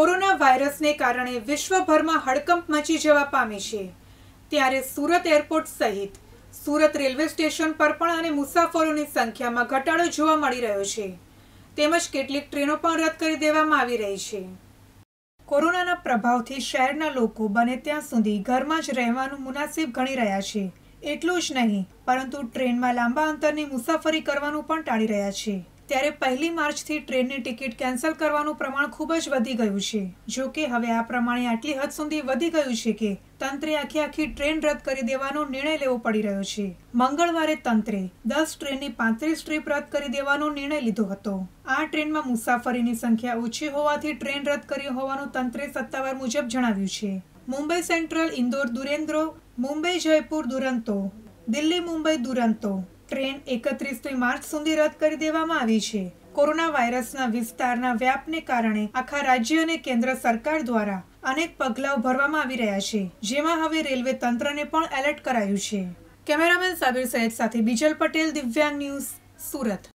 Corona વાયરસને કારણે વિશ્વભરમાં હડકંપ મચી જવા પામી છે. ત્યારે સુરત એરપોર્ટ સહિત સુરત રેલવે સ્ટેશન પર પણ અને મુસાફરોની સંખ્યામાં ઘટાડો જોવા મળી રહ્યો છે. તેમજ કેટલીક ટ્રેનો પણ રદ કરી દેવામાં આવી રહી છે. કોરોનાના પ્રભાવથી શહેરના લોકો બને ત્યાં સુધી ઘરમાં જ રહેવાનું મુનાસિબ ગણી રહ્યા છે. એટલું જ નહીં, પરંતુ ટ્રેનમાં લાંબા અંતરની મુસાફરી કરવાનું પણ ટાળી રહ્યા છે. ત્યારે પહેલી માર્ચથી ટ્રેનની ટિકિટ કેન્સલ કરવાનું પ્રમાણ ખૂબ જ વધી ગયું છે. જો કે હવે આ પ્રમાણે આટલી હદ સુધી વધી ગયું છે કે તંત્રે આખી આખી ટ્રેન રદ કરી દેવાનો નિર્ણય લેવો પડી રહ્યો છે. મંગળવારે તંત્રે દસ ટ્રેનની પાંત્રીસ ટ્રીપ રદ કરી દેવાનો નિર્ણય લીધો હતો. આ ટ્રેનમાં મુસાફરીની સંખ્યા ઓછી હોવાથી ટ્રેન રદ કરી હોવાનું તંત્રે સત્તાવાર મુજબ જણાવ્યું છે. મુંબઈ સેન્ટ્રલ, ઇન્દોર દુરેન્દ્રો, મુંબઈ જયપુર દુરંતો, દિલ્હી મુંબઈ દુરંતો ટ્રેન એકત્રીસમી માર્ચ સુધી રદ કરી દેવામાં આવી છે. કોરોના વાયરસના વિસ્તારના વ્યાપને કારણે આખા રાજ્ય અને કેન્દ્ર સરકાર દ્વારા અનેક પગલાઓ ભરવામાં આવી રહ્યા છે, જેમાં હવે રેલવે તંત્રને પણ એલર્ટ કરાયું છે. કેમેરામેન સાબિર સૈયદ સાથે બીજલ પટેલ, દિવ્યાંગ ન્યૂઝ, સુરત.